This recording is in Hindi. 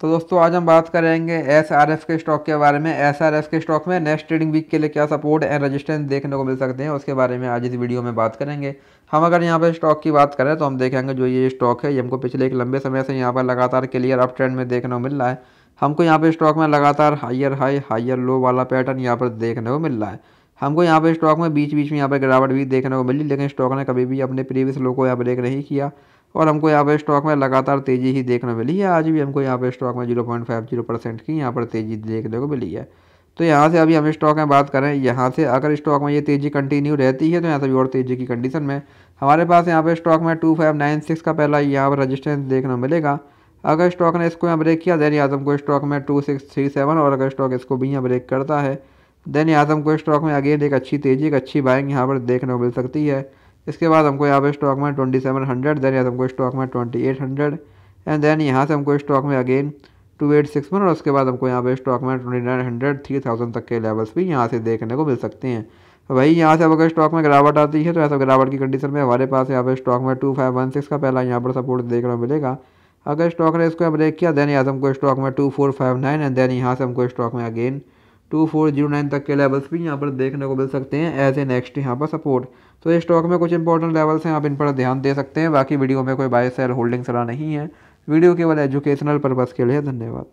तो दोस्तों, आज हम बात करेंगे एस आर एफ़ के स्टॉक के बारे में। एस आर एफ़ के स्टॉक में नेक्स्ट ट्रेडिंग वीक के लिए क्या सपोर्ट एंड रजिस्टेंस देखने को मिल सकते हैं, उसके बारे में आज इस वीडियो में बात करेंगे। हम अगर यहाँ पर स्टॉक की बात करें तो हम देखेंगे जो ये स्टॉक है, ये हमको पिछले एक लंबे समय से यहाँ पर लगातार क्लियर अप ट्रेंड में देखने को मिल रहा है। हमको यहाँ पर स्टॉक में लगातार हाइयर हाई हाइयर लो वाला पैटर्न यहाँ पर देखने को मिल रहा है। हमको यहाँ पर स्टॉक में बीच बीच में यहाँ पर गिरावट भी देखने को मिली, लेकिन स्टॉक ने कभी भी अपने प्रीवियस लो को यहाँ ब्रेक नहीं किया। और हमको यहाँ पर स्टॉक में लगातार तेज़ी ही देखने मिली है। आज भी हमको यहाँ पर स्टॉक में zero point five zero percent की यहाँ पर तेज़ी देखने को मिली है। तो यहाँ से अभी हम स्टॉक में बात करें, यहाँ से अगर स्टॉक में ये तेज़ी कंटिन्यू रहती है तो यहाँ से भी और तेज़ी की कंडीशन में। हमारे पास यहाँ पर स्टॉक में टू फाइव नाइन सिक्स का पहला यहाँ पर रजिस्टेंस देखने मिलेगा। अगर स्टॉक ने इसको यहाँ ब्रेक किया देन यहाँ हमको स्टॉक में टू सिक्स थ्री सेवन और अगर स्टॉक इसको भी यहाँ ब्रेक करता है देन यहाँ हमको स्टॉक में अगेन एक अच्छी तेज़ी, एक अच्छी बाइंग यहाँ पर देखने को मिल सकती है। इसके बाद हमको यहाँ पे स्टॉक में ट्वेंटी सेवन हंड्रेड देन यहाँ हमको स्टॉक में twenty eight hundred and then यहाँ से हमको स्टॉक में again two eight six one और उसके बाद हमको यहाँ पे स्टॉक में twenty nine hundred three thousand तक के लेवल्स भी यहाँ से देखने को मिल सकते हैं। वही यहाँ से अब अगर स्टॉक में गिरावट आती है तो ऐसा गिरावट की कंडीशन में हमारे पास यहाँ पे स्टॉक में टू फाइव वन सिक्स का पहला यहाँ पर सपोर्ट देखने को मिलेगा। अगर स्टॉक ने इसको ब्रेक किया देन यहाँ से हमको स्टॉक में two four five nine and then यहाँ से हमको स्टॉक में again two four zero nine तक के लेवल्स भी यहाँ पर देखने को मिल सकते हैं एज ए नेक्स्ट यहाँ पर सपोर्ट तो ये स्टॉक में कुछ इंपॉर्टेंट लेवल्स हैं, आप इन पर ध्यान दे सकते हैं। बाकी वीडियो में कोई बाय सेल होल्डिंग सलाह नहीं है। वीडियो केवल एजुकेशनल पर्पज़ के लिए धन्यवाद।